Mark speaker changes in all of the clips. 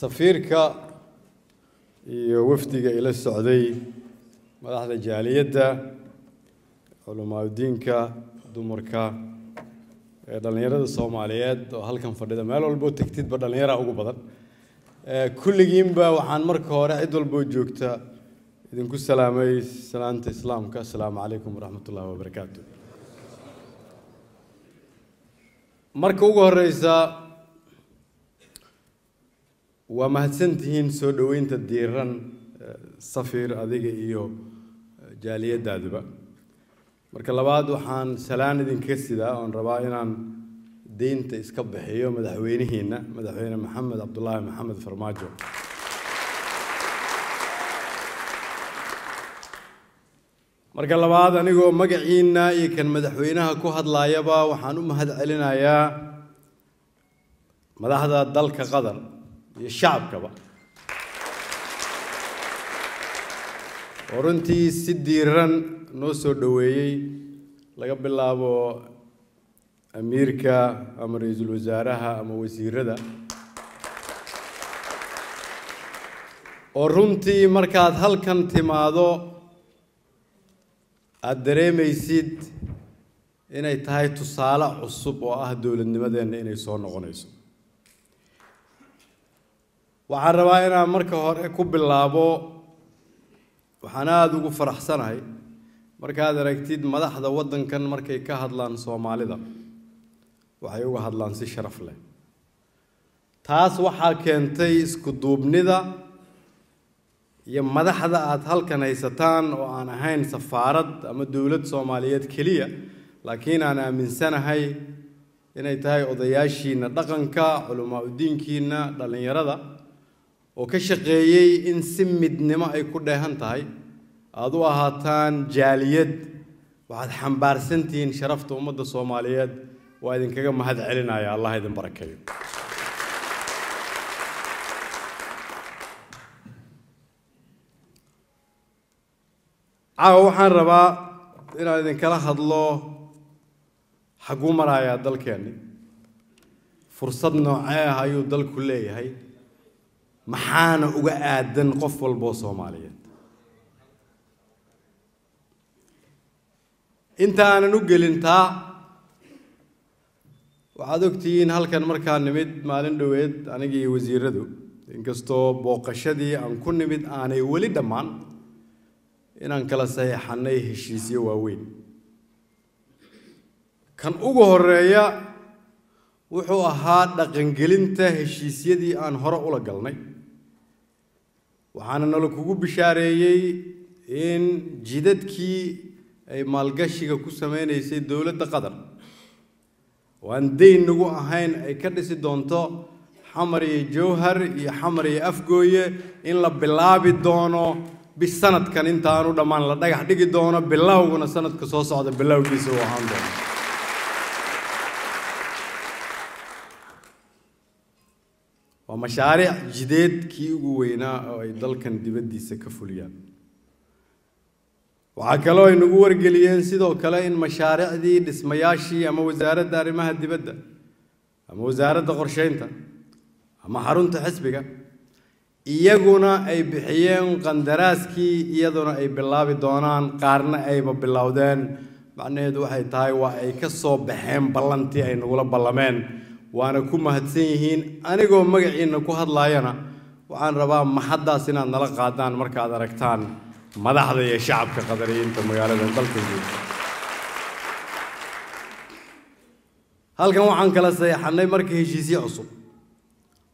Speaker 1: safiirka iyo wafdiga ila socday madaxda jaaliyadda culamaauddiinka dumarka ee dhallinyarada soomaaliyeed oo halkan fadhida meel walboo tegtidba dhallinyara ugu badan. Kulligiinba waxaan marka hore cid walboo joogta idinku salaamay salaanta islaamka. Assalaamu calaykum waraxmat ullahi wabarakaatu marka ugu horeysa waa mahadsantihiin soo dhoweynta diiran safir adiga iyo jaaliyadaaduba marka labaad waxaan salaan idinka sidaa oon rabaa inaan deynta iska bixiyo madaxweynihiina madaxweyne maxamed cabdulaahi maxamed farmaajo marka labaad anigoo magaciina iyo kan madaxweynaha ku hadlaayaba waxaan u mahad celinayaa madaxda dalka qatar iyo shacabkaba. Oo runtii si diiran noo soo dhoweeyey laga bilaabo amiirka ama ra'iisul wasaaraha ama wasiirada. Oo runtii markaad halkan timaado aada dareemaysid inay tahay tusaale cusub oo ah dowladnimadeenna inay soo noqonayso. Waxaan rabaa inaan marka hore ku bilaabo waxaan aada ugu faraxsanahay. Markaad aragtid madaxda waddankan markay ka hadlaan soomaalida waxay uga hadlaan si sharaf leh. Taas waxaa keentay isku duubnida iyo madaxda aada halkan haysataan oo aan ahayn safaarad ama dowlad soomaaliyeed keliya laakiin aan aaminsanahay inay tahay odayaashiina dhaqanka culamaa udiinkiina dhallinyarada oo ka shaqeeyey in si midnimo ay ku dheehan tahay. Aada u ahaataan jaaliyad waxaad xambaarsantihiin sharafta ummadda soomaaliyeed. Waa idinkaga mahad celinaya. Allah idin barakeeyo caawa waxaan rabaa inaan idinkala hadlo xaguu marayaa dalkeenni fursad noocee ah ayuu dalku leeyahay? Maxaana uga aadan qof walboo soomaaliyeed? Inta aanan u gelin taa waxaad ogtihiin halkan markaa nimid maalin dhoweed aniga iyo wasiiradu. Inkastoo booqashadii aan ku nimid aanay weli dhammaan inaan kala saxiixannay heshiisyo waaweyn. Kan ugu horreeya wuxuu ahaa dhaqangelinta heshiisyadii aan hore ula galnay. Waxaana nala kugu bishaareeyey in jidadkii ay maalgashiga ku sameynaysay dowladda qatar. Oo aan dayn nagu ahayn ay ka dhisi doonto xamar iyo jowhar iyo xamar iyo afgooye in la bilaabi doono bis sanadkan intaanu dhammaan la dhagax dhigi doono bilowguna sanadka soo socda bilowgiisa uu ahaan doono waa mashaariic jideed kii ugu weynaa oo ay dalkan dibaddiisa ka fuliyaan waxaa kaloo ay nagu wargeliyeen sidoo kale in mashaariicdii dhismayaashii ama wasaaradda arrimaha dibadda ama wasaaradda qorsheynta ama xarunta xisbiga iyaguna ay bixiyeen qandaraaskii iyaduna ay bilaabi doonaan qaarna ayba bilowdeen macnaheedu waxay tahay waa ay ka soo baxeen ballantii ay nagula ballameen. Waana ku mahadsan yihiin anigoo magaciina ku hadlaayana waxaan rabaa maxaddaas inaad nala qaadaan markaad aragtaan madaxda iyo shacabka qadariyiinta magaalada dalka halkan waxaan kala saxeexannay marka heshiisyo cusub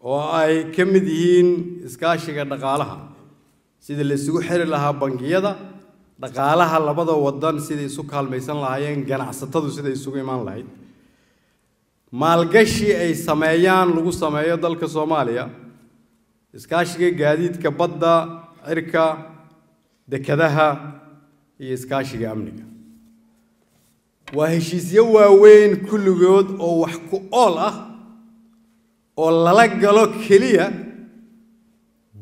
Speaker 1: oo ay ka mid yihiin iskaashiga dhaqaalaha. Sidii la isugu xiri lahaa bangiyada dhaqaalaha labada wadan siday isu kaalmaysan lahaayeen ganacsatadu siday isugu imaan lahayd. Maalgashi ay sameeyaan lagu sameeyo dalka soomaaliya. Iskaashiga gaadiidka badda cirka dekadaha iyo iskaashiga amniga. Waa heshiisyo waaweyn kulligood oo wax ku ool ah oo lala galo keliya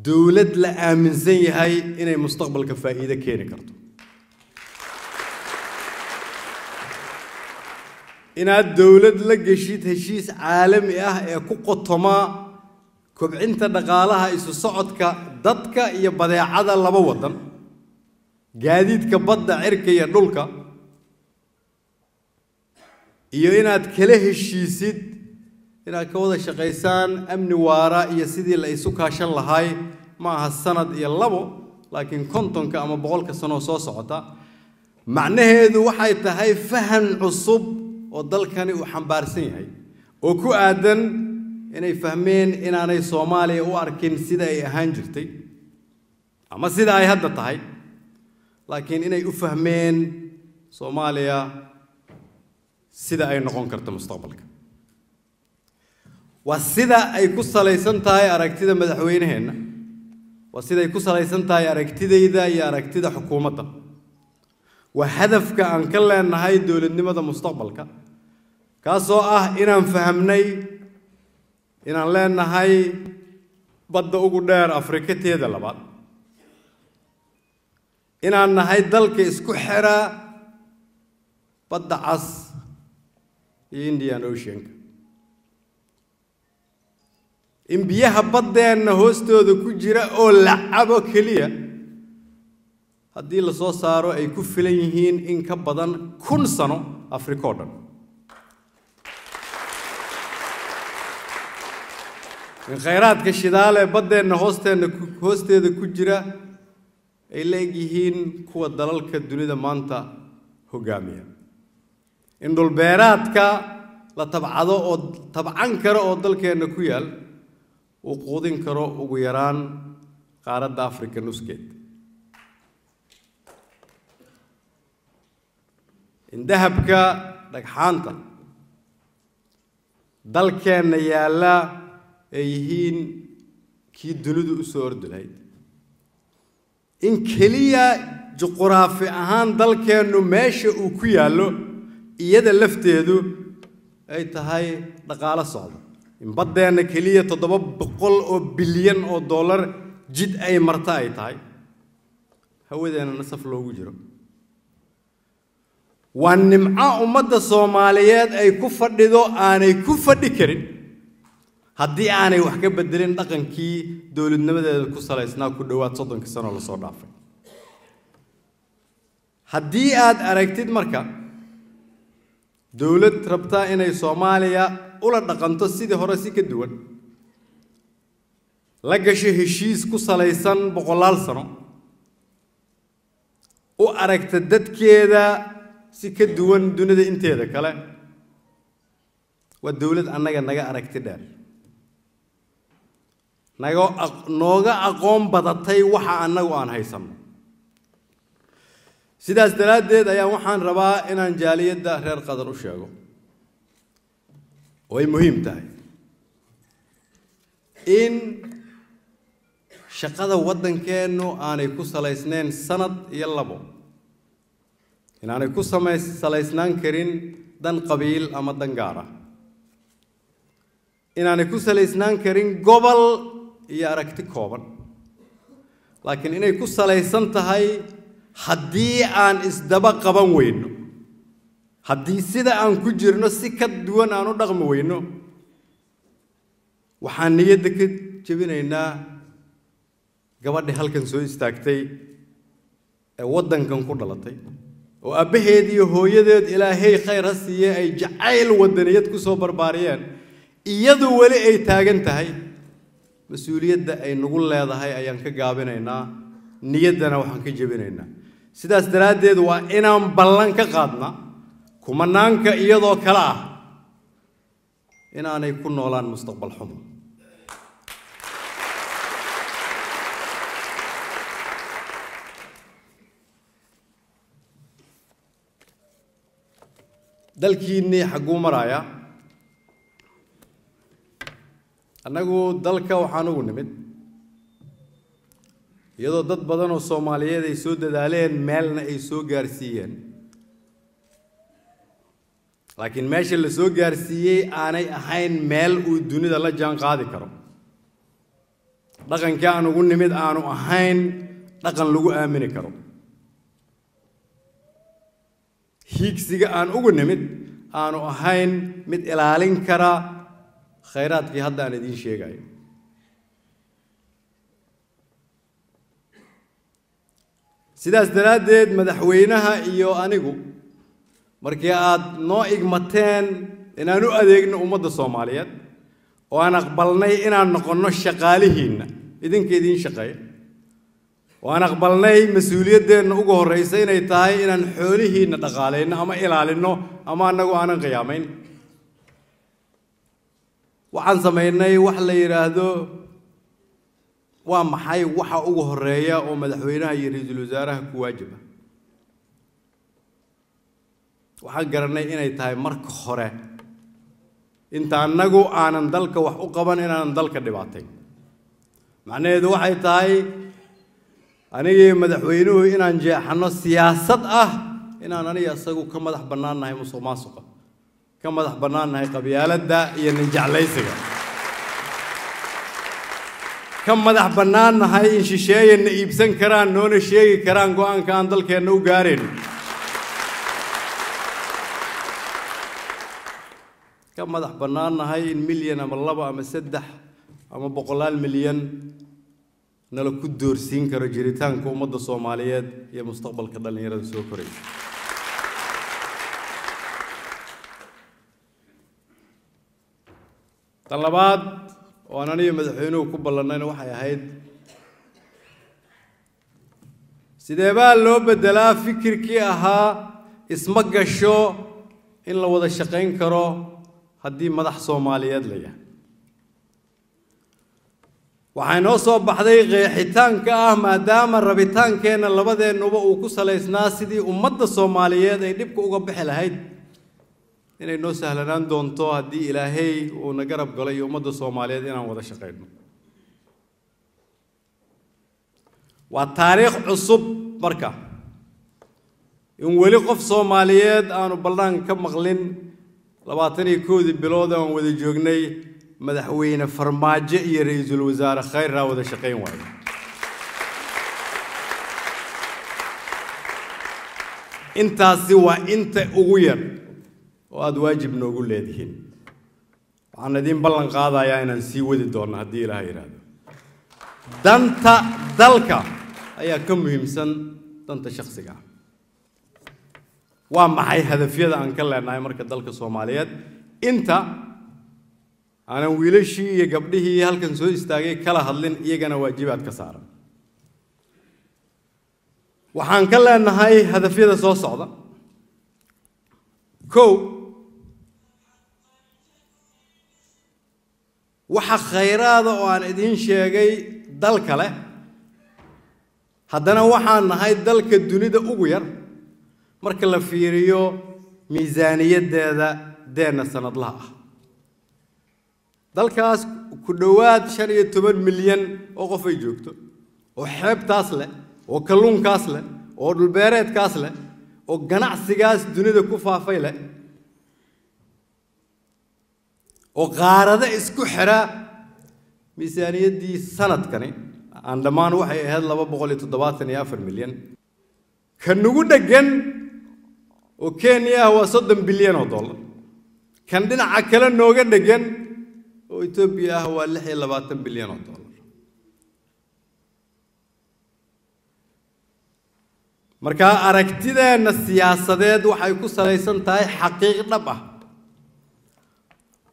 Speaker 1: dowlad la aaminsan yahay inay mustaqbalka faa'iido keeni karto. Inaad dowlad la geshid heshiis caalami ah ee ku qotoma kobcinta dhaqaalaha isu socodka dadka iyo badeecada laba waddan gaadiidka badda cirka iyo dhulka iyo inaad kala heshiisid inaad ka wada shaqaysaan amni waara iyo sidii la isu kaashan lahaay ma aha sanad iyo labo laakiin kontonka ama boqolka sanoo soo socota. Macnaheedu waxay tahay fahan cusub oo dalkani uu xambaarsan yahay oo ku aadan inay fahmeen inaanay soomaaliya u arkin sida ay ahaan jirtay ama sida ay hadda tahay. Laakiin inay u fahmeen soomaaliya sida ay noqon karto mustaqbalka waa sida ay ku salaysan tahay aragtida madaxweyneheenna. Waa sida ay ku salaysan tahay aragtidayda iyo aragtida xukuumadda. Waa hadafka aan ka leenahay dowladnimada mustaqbalka kaasoo ah inaan fahamnay inaan leenahay badda ugu dheer afrikateeda labaad. Inaan nahay dalka isku xira badda cas iyo indian oceanka in biyaha baddeenna hoostooda ku jira oo la cabo keliya haddii la soo saaro ay ku filan yihiin in ka badan kun sano afrika oo dhan. In khayraadka shidaal ee baddeenna hoosteenna hoosteeda ku jira ay la eg yihiin kuwa dalalka dunida maanta hoggaamiya in dhulbeeraadka la tabcado oo tabcan karo oo dalkeenna ku yaal uu quudin karo ugu yaraan qaaradda afrika nuskeed. In dahabka dhagxaanta dalkeenna yaalla ay yihiin kii dunidu u soo ordi in keliya juquraafi ahaan dalkeennu meesha uu ku yaallo iyada lafteedu ay tahay dhaqaalo socda in baddeenna keliya toddoba boqol oo bilyan oo dollar jid ay marta ay tahay. Hawadeenna nasaf loogu jiro. Waa nimco ummadda soomaaliyeed ay ku fadhido aanay ku fadhi karin. Haddii aanay wax ka bedelin dhaqankii dowladnimadeeda ku salaysnaa ku dhowaad soddonkii sanoo la soo dhaafay. Haddii aad aragtid marka dowlad rabta inay soomaaliya ula dhaqanto sidii hore si ka duwan. La gasho heshiis ku salaysan boqolaal sano. U aragta dadkeeda si ka duwan dunida inteeda kale. Waa dowlad annaga naga aragti dheer. Naga nooga aqoon badatay waxa annagu aan haysanno sidaas daraaddeed ayaa waxaan rabaa inaan jaaliyadda reer qadar u sheego oo ay muhiim tahay. In shaqada waddankeennu aanay ku salaysnayn sanad iyo labo. Inaanay ku salaysnaan karin dan qabiil ama dan gaar ah. Inaanay ku salaysnaan karin gobol iyo aragti kooban. Laakiin inay ku salaysan tahay haddii aan isdaba qaban weyno haddii sida aan ku jirno si ka duwan aan u dhaqmi weyno waxaan niyadda ka jebinaynaa gabadhi halkan soo istaagtay ee waddankan ku dhalatay oo aabbaheed iyo hooyadeed ilaahay khayr ha siiye ay jacayl waddaniyad ku soo barbaariyeen iyadu weli ay taagan tahay mas'uuliyadda ay nagu leedahay ayaan ka gaabinaynaa niyaddana waxaan ka jebinaynaa. Sidaas daraaddeed waa inaan ballan ka qaadna kumanaanka iyadoo kale ah inaanay ku noolaan mustaqbal xumo dalkiinnii xagguu maraaya. Annagu dalka waxaan ugu nimid. Iyadoo dad badan oo soomaaliyeed ay soo dadaaleen meelna ay soo gaarsiiyeen laakiin meesha la soo gaarsiiyey aanay ahayn meel uu dunida la jaan qaadi karo. Dhaqankii aan ugu nimid aanu ahayn dhaqan lagu aamini karo. Hiigsiga aan ugu nimid aanu ahayn mid ilaalin kara khayraadkii hadda aan idiin sheegayo sidaas daraaddeed madaxweynaha iyo anigu markii aad noo igmateen inaan u adeegno ummadda soomaaliyeed oo aan aqbalnay inaan noqonno shaqaalihiinna idinka idiin shaqeeya oo aan aqbalnay mas'uuliyaddeenna ugu horraysa inay tahay inaan xoolihiinna dhaqaalayno ama ilaalinno ama annagu aanan qiyaamayn. Waxaan samaynay wax la yidhaahdo waa maxay waxa ugu horreeya oo madaxweynaha iyo ra'iisul wasaaraha ku waajiba waxaan garanay inay tahay marka hore inta annagu aanan dalka wax u qaban inaanan dalka dhibaatayn macnaheedu waxay tahay anigii madaxweynuhu inaan jeexanno siyaasad ah inaan aniga isagu ka madax bannaannahay musuq maasuqa ka madax bannaannahay qabyaaladda iyo ninjeclaysiga ka madax bannaannahay in shisheeyanna iibsan karaan noona sheegi karaan go'aanka aan dalkeenna u gaarayn ka madax bannaannahay in milyan ama laba ama saddex ama boqolaal milyan nala ku doorsiin karo jiritaanka ummadda soomaaliyeed iyo mustaqbalka dhallinyarada soo koraysa tan labaad oo aan aniga madaxweynuhu ku ballannayna waxay ahayd sidee baa loo beddelaa fikirkii ahaa isma gasho in la wada shaqayn karo haddii madax soomaaliyeed la yahay. Waxaa noo soo baxday qeexitaanka ah maadaama rabitaankeenna labadeennuba uu ku salaysnaa sidii ummadda soomaaliyeed ay dhibka uga bixi lahayd. Inay noo sahlanaan doonto haddii ilaahay uuna garab galo iyo ummadda soomaaliyeed inaan wada shaqayno. Waa taariikh cusub marka. In weli qof soomaaliyeed aanu ballaan ka maqlin labaatan iyo koodii bilood aan wada joognay madaxweyne farmaajo iyo ra'iisul wasaare khayrraa wada shaqayn waayo. Intaasi waa inta ugu yar oo aada waajib noogu leedihiin. Waxaan idiin ballan qaadayaa inaan sii wadi doonno haddii ilaaha yidhaahdo danta dalka ayaa ka muhiimsan danta shakhsiga. ah waa maxay hadafyada aan ka leenahay marka dalka soomaaliyeed? Inta aanan wiilashii iyo gabdhihii halkan soo istaagay kala hadlin iyagana waajibaad ka saaran. Waxaan ka leenahay hadafyada soo socda. Kow waxa khayraada oo aan idiin sheegay dal kale. Haddana waxaan nahay dalka dunida ugu yar marka la fiiriyo miisaaniyaddeeda deenna sanadlaha ah. Dalkaas ku dhowaad shan iyo toban milyan oo qof ay joogto oo xeebtaas leh oo kalluunkaas leh oo dhulbeereedkaas leh oo ganacsigaas dunida ku faafay leh oo qaarado isku xidha miisaaniyaddii sanadkani aan dhammaan waxay ahayd laba boqol iyo toddobaatan iyo afar milyan. Ka nugu dheggan oo kenya ah waa soddon bilyan oo dollar. Kan dhinaca kale nooga dheggan oo etoobiya ah waa lix iyo labaatan bilyan oo dollar. Markaa aragtideenna siyaasadeed waxay ku salaysan tahay xaqiiq dhab ah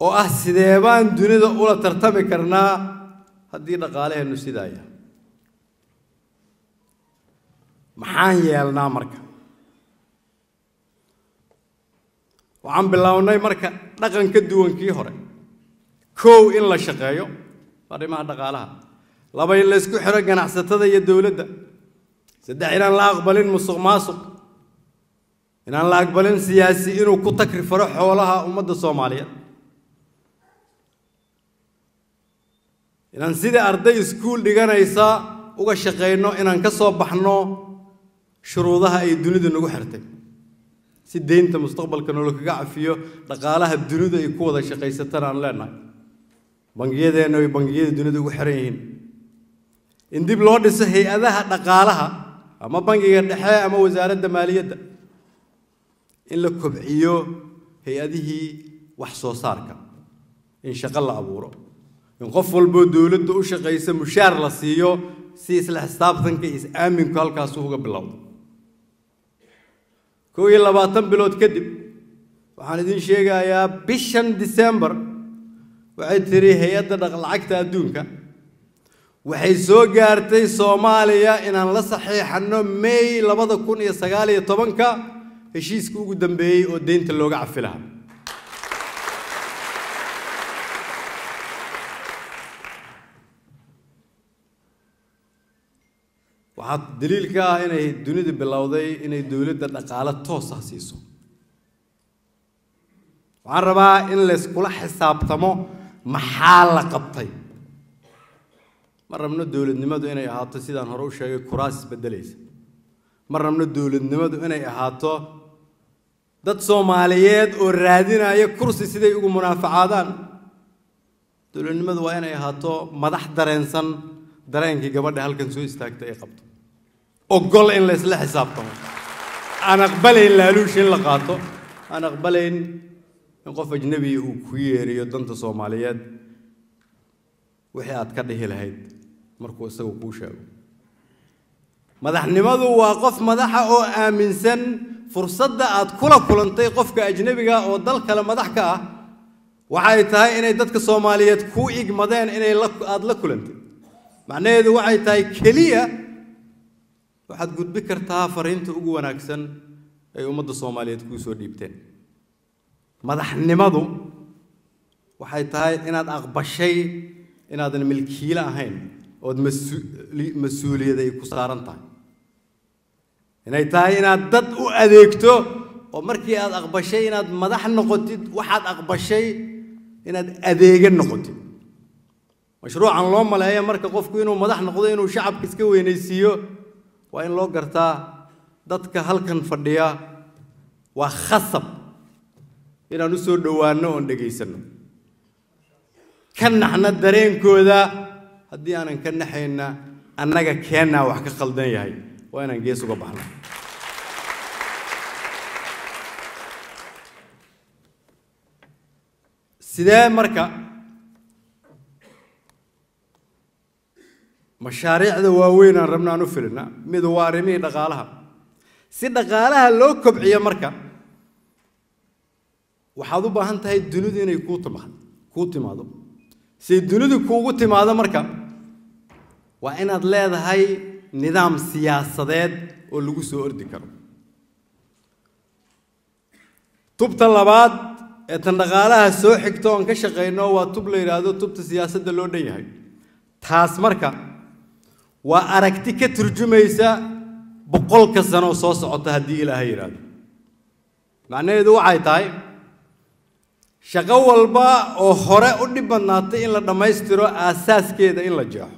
Speaker 1: oo ah sidee baan dunida ula tartami karnaa haddii dhaqaalaheennu sidaa maxaan yeelnaa marka waxaan bilownay marka dhaqan ka duwan hore. Kow in la shaqeeyo arrimaha dhaqaalaha. Laba in la isku xiro ganacsatada iyo dowladda. Saddex inaan la aqbalin musuq maasuq. Inaan la aqbalin siyaasi inuu ku takri faro xoolaha ummadda soomaaliyeed inaan sidii arday iskuul dhiganaysa uga shaqayno inaan ka soo baxno shuruudaha ay dunidu nagu xirtay si deynta mustaqbalka noola kaga cafiyo dhaqaalaha dunidu ay ku wada shaqaysatana aan leenahay. Bangiyadeenna ay bangiyada dunida ugu xiran yihiin. In dib loo dhiso hay'adaha dhaqaalaha ama bangiga dhexe ama wasaaradda maaliyadda in la kobciyo hay'adihii wax soo saarka in shaqo la abuuro. In qof walboo dowladda u shaqaysa mushaar la siiyo si isla xisaabtanka is-aaminku halkaasu uga bilowdo kow iyo labaatan bilood kadib waxaan idiin sheegayaa bishan disembar waxay tiri hay'adda dhaqlacagta adduunka waxay soo gaartay soomaaliya inaan la saxiixanno may labada kun iyo sagaal iyo tobanka heshiiska ugu dambeeyey oo deynta looga cafi lahaa waxaa daliil ka ah inay dunidu bilowday inay dowladda dhaqaale toos ah siiso. Waxaan rabaa in layskula xisaabtamo maxaa la qabtay. Ma rabno dowladnimadu inay ahaato sidaan hore u sheegay kuraas isbedelaysa ma rabno dowladnimadu inay ahaato dad soomaaliyeed oo raadinaya kursi siday ugu munaafacaadaan dowladnimadu waa inay ahaato madax dareensan dareenkii gabadha halkan soo istaagtay ay qabto ogol in laysla xisaabtamo aan aqbalayn laaluush in la qaato aan aqbalayn in qof ajnebiya uu ku yeeriyo danta soomaaliyeed wixii aad ka dhihi lahayd markuu isagu kuu sheego madaxnimadu waa qof madaxa oo aaminsan fursadda aad kula kulantay qofka ajnebiga oo dal kale madax ka ah waxay tahay inay dadka soomaaliyeed kuu igmadeen inay aada la kulantay macnaheedu waxay tahay keliya waxaad gudbi kartaa fariinta ugu wanaagsan ay ummadda soomaaliyeed kuu soo dhiibteen. Madaxnimadu waxay tahay inaad aqbashay inaadan milkiile ahayn ood mas'uuliyad ay ku saaran tahay. Inay tahay inaad dad u adeegto oo markii aad aqbashay inaad madax noqotid waxaad aqbashay inaad adeega noqotid. Mashruucan loo maleeya marka qofku inuu madax noqdo inuu shacabka iska weynaysiiyo waa in loo gartaa dadka halkan fadhiya. Waa khasab. Inaan u soo dhowaanno oon dhegaysanno. Ka naxna dareenkooda. Haddii aanan ka naxayna annaga keennaa wax ka khaldan yahay. Waa inaan gees uga baxno. Sidee marka mashaariicda waaweyn aan rabna aan u filina midu waa arrimihii dhaqaalaha. Si dhaqaalaha loo kobciyo marka waxaad u baahan tahay dunidu inay kuu timaado kuu timaado. Siay dunidu kuugu timaado marka waa inaad leedahay nidaam siyaasadeed oo lagu soo ordi karo. Tubta labaad ee tan dhaqaalaha soo xigto oon ka shaqayno waa tub la yidhaahdo tubta siyaasadda loo dhan yahay. Taas marka waa aragti ka turjumaysa boqolka sano soo socota haddii ilaahay yidhaahdo macnaheedu waxay tahay shaqo walba oo hore u dhib badnaatay in la dhammaystiro aasaaskeeda in la jeexo.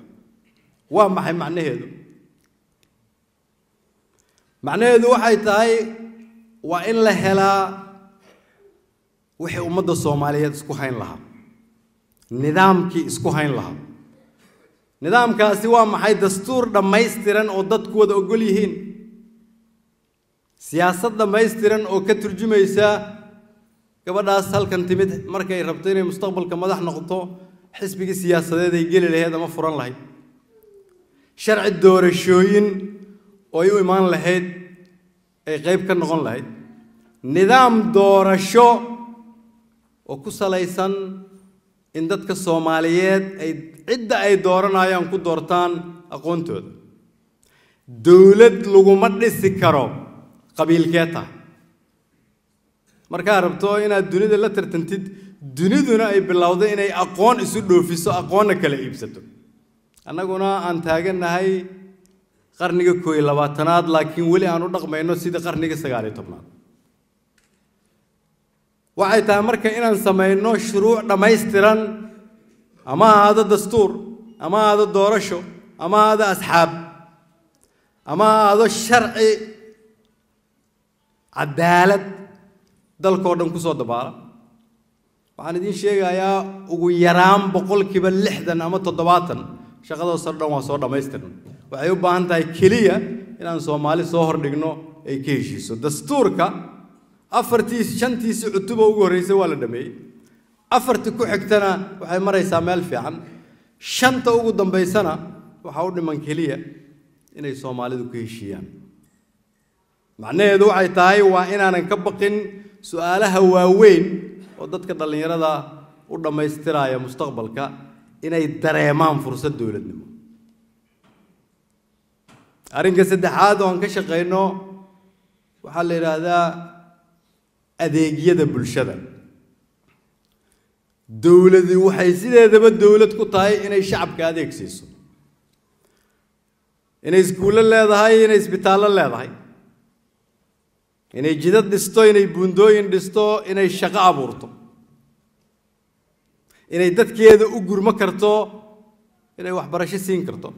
Speaker 1: Waa maxay macnaheedu? Macnaheedu waxay tahay waa in la helaa wixii ummadda soomaaliyeed isku hayn lahaa. Nidaamkii isku hayn lahaa nidaamkaasi waa maxay dastuur dhammaystiran oo dadku wada ogol yihiin? Siyaasad dhammaystiran oo ka turjumaysa gabadhaas halkan timid markay rabto inay mustaqbalka madax noqoto xisbigii siyaasadeed ay geli lahayd ama furan lahayd. Sharci doorashooyin oo ay u imaan lahayd ay qayb ka noqon lahayd nidaam doorasho oo ku salaysan in dadka soomaaliyeed ay cidda ay dooranayaan ku doortaan aqoontooda. Dowlad laguma dhisi karo qabiilkee tahay markaa rabto inaad dunida la tartantid duniduna ay bilowdo inay aqoon isu dhoofiso aqoonna kala iibsato. Annaguna aan taagannahay qarniga koo iyo labaatanaad laakiin weli aan u dhaqmayno sidii qarniga sagaaliyo tobnaad waxay tahay marka inaan samayno shuruuc dhammaystiran. Ama ahaado dastuur ama ahaado doorasho ama ahaado asxaab ama ahaado sharci cadaalad dalkao dhan ku soo dabaala. Waxaan idiin sheegayaa ugu yaraan boqolkiiba lixdan ama toddobaatan. Shaqadoosoo dhan waa soo dhammaystiran. Waxay u baahan tahay keliya inaan soomaali soo hordhigno ay ka heshiiso. Dastuurka afartii shantiisii cutuba ugu horreysay waa la dhameeyey. Afartii ku xigtana waxay maraysaa meel fiican. Shanta ugu dambaysana waxaa u dhiman keliya inay soomaalidu ku heshiiyaan. Macnaheedu waxay tahay waa inaanan ka baqin su'aalaha waaweyn oo dadka dhallinyarada u dhammaystiraya mustaqbalka inay dareemaan fursad dowladnimo. Arrinka saddexaad oo aan ka shaqayno waxaa la yidhaahdaa adeegyada bulshada. Dowladi waxay sideedaba dowlad ku tahay inay shacabka adeeg siiso inay iskuullo leedahay inay isbitaallo leedahay. Inay jidad dhisto inay buundooyin dhisto inay shaqo abuurto. Inay dadkeeda u gurmo karto inay waxbarasho siin karto.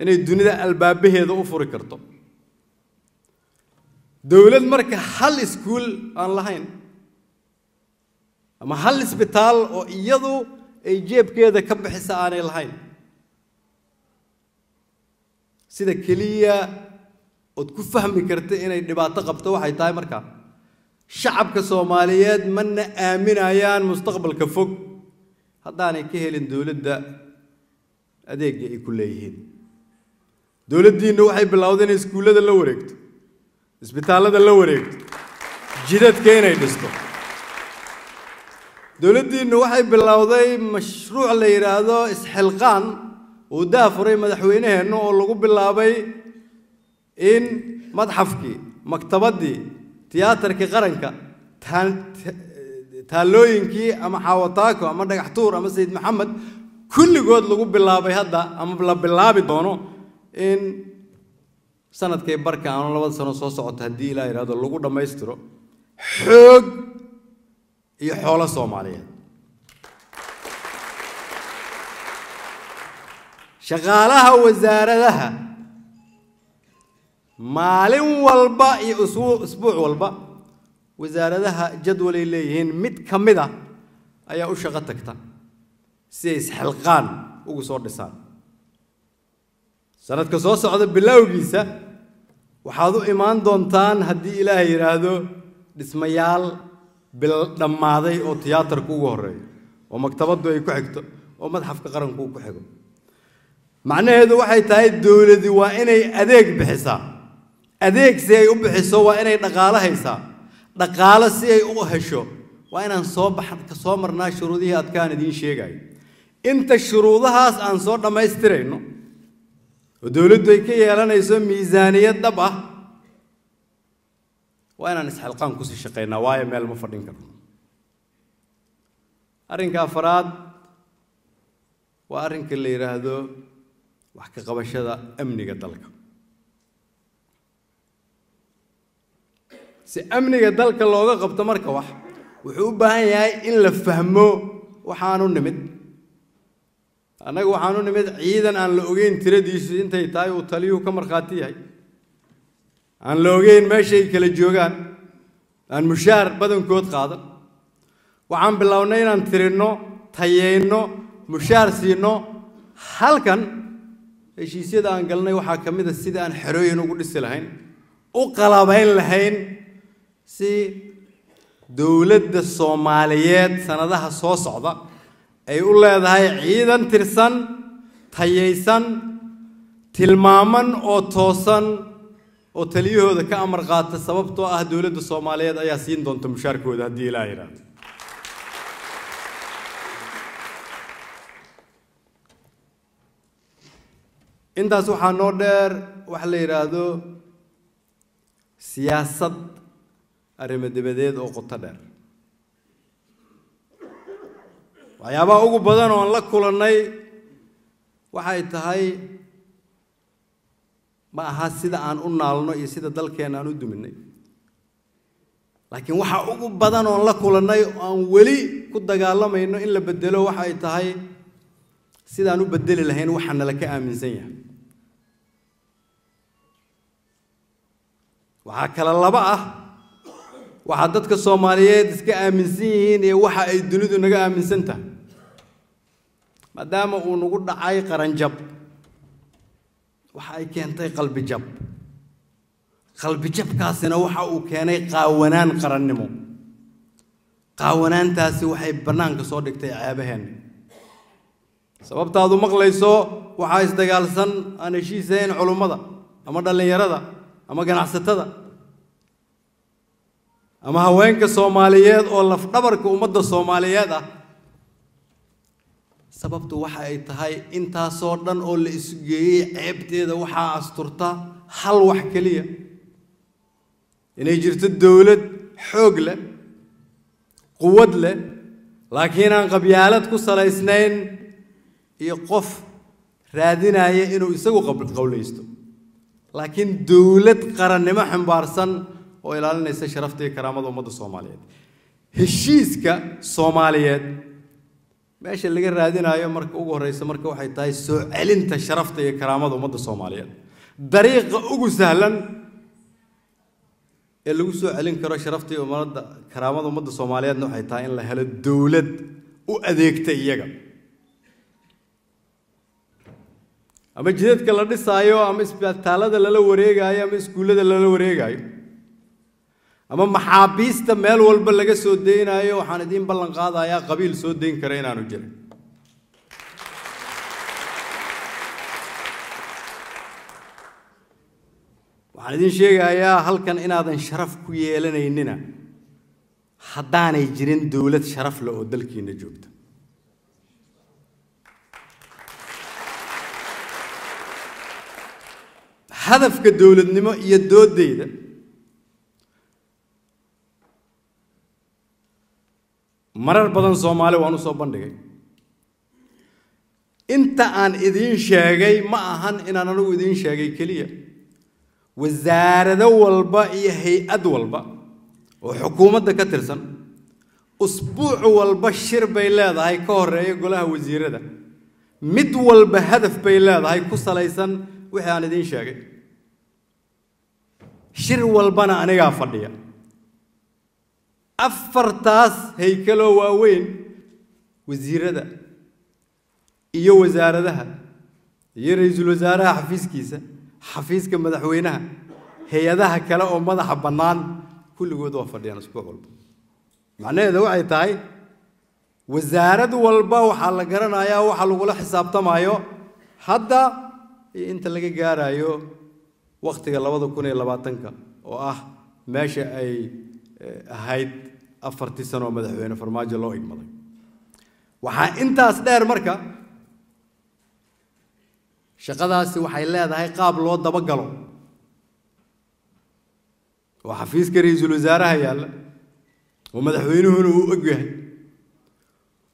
Speaker 1: Inay dunida albaabaheeda u furi karto dowlad marka hal iskuul aan lahayn ama hal isbitaal oo iyadu ay jeebkeeda ka bixisa aanay lahayn sida keliya ood ku fahmi karta inay dhibaato qabto waxay tahay markaa shacabka soomaaliyeed mana aaminayaan mustaqbalka fog haddaanay ka helin dowladda adeegga ay ku leeyihiin. Dowladdiinna waxay bilowday inay iskuullada la wareegto isbitaallada la wareegto. Jidadka inay dhisto. Dowladdiinnu waxay bilowday mashruuc la yidhaahdo isxilqaan. Uu daafuray madaxweyneheenna oo lagu bilaabay in madxafkii maktabaddii tiyaatarkii qaranka taallooyinkii ama xaawataako ama dhagaxtuur ama sayid maxamed kulligood lagu bilaabay hadda ama la bilaabi doono in sanadkay barka aanu labada sano soo socota haddii ilaa yidhahdo lagu dhammaystiro xoog iyo xoolo soomaaliyeed. Shaqaalaha wasaaradaha maalin walba iyo isbuuc walba wasaaradaha jadwalay leeyihiin mid ka mid a ayaa u shaqo tagta si ay isxilqaan ugu soo dhisaan. Sanadka soo socda bilowgiisa waxaad u imaan doontaan haddii ilaahay yidhaahdo dhismayaal bil dhammaaday oo tiyaatarku ugu horreeyo oo maktabaddu ay ku xigto oo madxafka qaranku ku xigo. Macnaheedu waxay tahay dowladi waa inay adeeg bixisaa. Adeeg si ay u bixiso waa inay dhaqaalo haysaa. Dhaqaalo si ay u hesho waa inaan soo bax ka soo marnaa shuruudihii adkaan idiin sheegayo inta shuruudahaas aan soo dhammaystirayno oo dowladdu ay ka yeelanayso miisaaniyad dhab ah. Waa inaan isxilqaan ku sii shaqaynaa waayo meel ma fadhin karno. Arrinka afaraad waa arrinka la yidhaahdo wax ka qabashada amniga dalka. Si amniga dalka looga qabto marka wax wuxuu u baahan yahay in la fahmo waxaanu nimid annaga waxaanu nimid ciidan aan la ogeyn tiradiisu intay tahay uu taliyuhu ka markhaati yahay. Aan la ogeyn meeshay kala joogaan aan mushaar badankood qaadan. Waxaan bilownay inaan tirinno tayeyno mushaar siinno halkan heshiisyada aan galnay waxaa ka mid a sida aan xerooyin ugu dhisi lahayn u qalabayn lahayn si dowladda soomaaliyeed sannadaha soo socda ay u leedahay ciidan tirsan tayaysan tilmaaman oo toosan oo taliyahooda ka amar qaata sababtoo ah dowladda soomaaliyeed ayaa siin doonta mushaarkooda haddii ilaa yidhaahdo intaas waxaa noo dheer waxa la yidhaahdo siyaasad arrimo dabadeed oo qoto dheer waxyaabaha ugu badan oon la kulannay waxay tahay ma aha sida aan u naalno iyo sida dalkeenna aan u duminay laakiin waxa ugu badan oon la kulannay aan weli ku dagaalamayno in la bedelo waxay tahay sidaan u bedeli lahayn waxaa nala ka aaminsan yahay. Waxaa kale laba ah waxaa dadka soomaaliyeed iska aaminsan yihiin iyo waxa ay dunidu naga aaminsan tahay maadaama uu nagu dhacay qaranjab. Waxa ay keentay qalbi jab. Qalbijabkaasina waxa uu keenay qaawanaan qarannimo. Qaawanaantaasi waxay bannaanka soo dhigtay ceebaheenna sababtaadu maqlayso waxaa isdagaalsan aan heshiisayn culummada ama dhallinyarada ama ganacsatada ama haweenka soomaaliyeed oo lafdhabarka ummadda soomaaliyeed ah sababtu waxa ay tahay intaasoo dhan oo la isgeeyey ceebteeda waxaa asturta hal wax keliya. Inay jirto dowlad xoog leh quwad leh laakiin aan qabyaalad ku salaysnayn iyo qof raadinaya inuu isagu qowlaysto laakiin dowlad qarannimo xambaarsan oo ilaalinaysa sharafta iyo karaamada ummadda soomaaliyeed. Heshiiska soomaaliyeed meesha laga raadinayo marka ugu horreysa marka waxay tahay soo celinta sharafta iyo karaamada ummadda soomaaliyeed. Dariiqa ugu sahlan ee lagu soo celin karo sharafta iyo ummadda karaamada ummadda soomaaliyeedna waxay tahay in la helo dowlad u adeegta iyaga. Ama jidadka la dhisaayo ama isbitaalada lala wareegaayo ama iskuullada lala wareegaayo ama maxaabiista meel walba laga soo daynaayo waxaan idiin ballan qaadayaa qabiil soo dayn kara inaanu jirin. Waxaan idiin sheegayaa halkan inaadan sharaf ku yeelanaynina haddaanay jirin dowlad sharaf leh oo dalkiina joogta. Hadafka dowladnimo iyo doodeyda marar badan soomaali waan u soo bandhigay. Inta aan idiin sheegay ma ahan inaan anigu idiin sheegay keliya. Wasaarado walba iyo hay'ad walba oo xukuumadda ka tirsan usbuuc walba shir bay leedahay ka horreeya golaha wasiirada. Mid walba hadaf bay leedahay ku salaysan wixii aan idiin sheegay. Shir walbana anigaa fadhiya afartaas haykaloo waaweyn wasiirada iyo wasaaradaha iyo ra'iisul wasaaraha xafiiskiisa xafiiska madaxweynaha hay'adaha kale oo madaxa bannaan kulligood waa fadhiyaan isbuuc walba. Macnaheeda waxay tahay wasaarad walba waxaa la garanayaa waxa lagula xisaabtamayo hadda iyo inta laga gaarayo wakhtiga labada kun iyo labaatanka oo ah meesha ay ahayd afartii sano oo madaxweyne farmaajo loo igmaday. Waxaa intaas dheer marka shaqadaasi waxay leedahay qaab loo dabagalo. Oo xafiiska ra'iisul wasaaraha yaalla oo madaxweynuhuna uu og yahay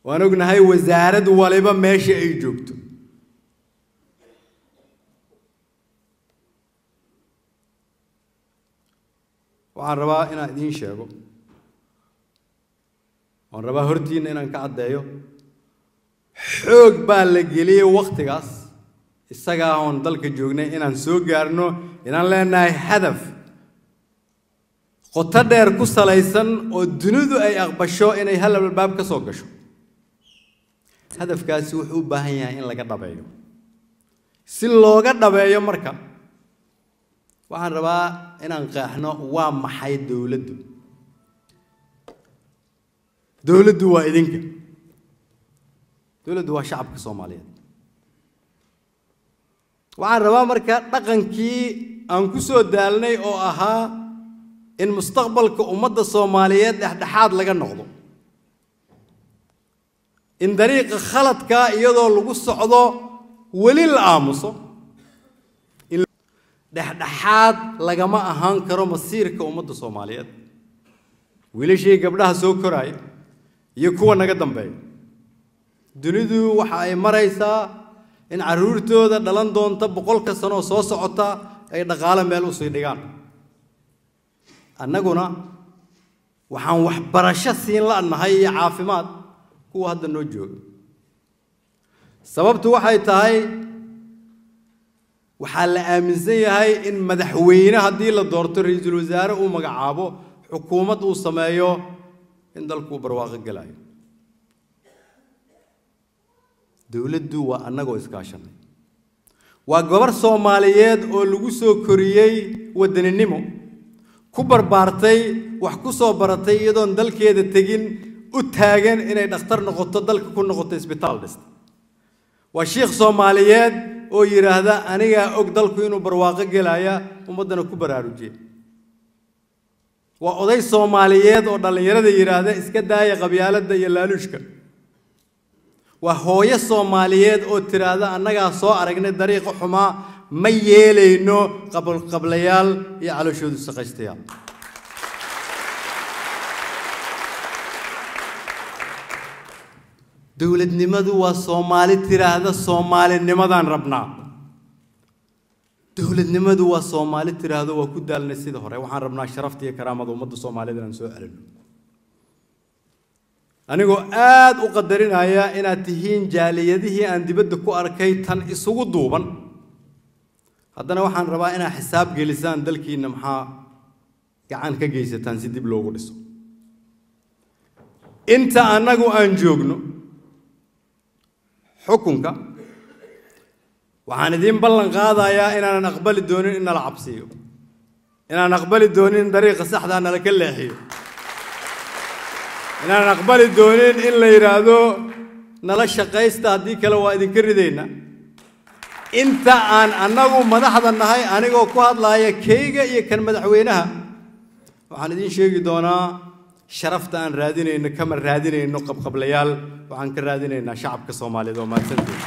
Speaker 1: waan ognahay wasaarad waliba meesha ay joogto waxaan rabaa inaan idiin sheego. Waan rabaa hortiinna inaan ka caddeeyo. Xoog baa la geliyey wakhtigaas isagaa oon dalka joognay inaan soo gaarno inaan leenahay hadaf. Qoto dheer ku salaysan oo dunidu ay aqbasho inay hal albaab ka soo gasho. Hadafkaasi wuxuu u baahan yahay in laga dhabeeyo. Si looga dhabeeyo marka waxaan rabaa inaan qeexno waa maxay dowladdu? Dowladdu waa idinka. Dowladdu waa shacabka soomaaliyeed. Waxaan rabaa marka dhaqankii aan ku soo daalnay oo ahaa in mustaqbalka ummadda soomaaliyeed dhexdhexaad laga noqdo. In dariiqa khaladkaa iyadoo lagu socdo weli la aamuso dhexdhexaad lagama ahaan karo masiirka ummadda soomaaliyeed. Wiilashii gabdhaha soo koraaya iyo kuwa naga dambeeya dunidu waxa ay maraysaa in carruurtooda dhalan doonta boqolka sanoo soo socota ay dhaqaalo meel u sii dhigaan. Annaguna waxaan waxbarasho siin la'nahay iyo caafimaad kuwa hadda noo jooga. Sababtu waxay tahay waxaa la aaminsan yahay in madaxweyne haddii la doorto ra'iisul wasaare uu magacaabo xukuumad uu sameeyo in dalkuu barwaaqo gelayo dowladdu waa annagoo iskaashanay waa gabar soomaaliyeed oo lagu soo koriyey wadaninimo ku barbaartay wax ku soo baratay iyadoon dalkeeda tegin u taagan inay dhakhtar noqoto dalka ku noqoto isbitaal dhista. Waa shiikh soomaaliyeed oo yidhaahda anigaa og dalku inuu barwaaqo gelaya ummaddana ku baraarujiya waa oday soomaaliyeed oo dhallinyarada yidhaahda iska daaya qabyaaladda iyo laaluushka. Waa hooyo soomaaliyeed oo tiraahda annagaa soo aragnay dariiqa xumaa ma yeelayno qablayaal iyo calooshoodu saqaystayaal dowladnimadu waa soomaali tiraahda soomaalinimadaan rabnaa dowladnimadu waa soomaali tiraahdo waa ku daalnay sida hore waxaan rabnaa sharafta iyo karaamada ummadda soomaaliyed inaan soo celino anigoo aad u qadarinaya inaad tihiin jaaliyadihii aan dibadda ku arkay tan isugu duuban haddana waxaan rabaa inaad xisaab gelisaan dalkiinna maxaa gacan ka geysataan si dib loogu dhiso inta annagu aan joogno xukunka waxaan idiin ballan qaadayaa inaanan aqbali doonin in nala cabsiiyo. Inaan aqbali doonin in dariiqa saxdaa nala ka leexiyo. Inaan aqbali doonin in la yidhaahdo nala shaqaysta haddii kale waa idinka ridayna. Inta aan annagu madaxda nahay anigoo ku hadlaaya keyga iyo kan madaxweynaha waxaan idiin sheegi doonaa sharafta aan raadinayno kama raadinayno qabqablayaal waxaan ka raadinaynaa shacabka soomaaliyeed oo mahadsanteed